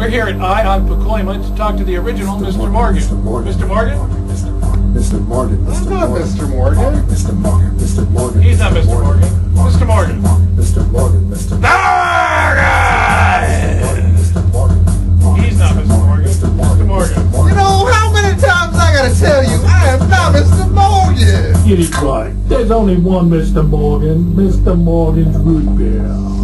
We're here at I on Pacoima to talk to the original Mr. Morgan. Mr. Morgan. Mr. Morgan? Mr. Morgan. Mr. not Morgan. Mr. Morgan. Mr. Morgan. Mr. Morgan. He's not Mr. Morgan. Mr. Morgan. Mr. Morgan. Mr. Morgan! Mr. Morgan. He's not Mr. Morgan. Mr. Morgan. You know how many times I gotta tell you I am not Mr. Morgan? Get it right. There's only one Mr. Morgan. Mr. Morgan's root beer.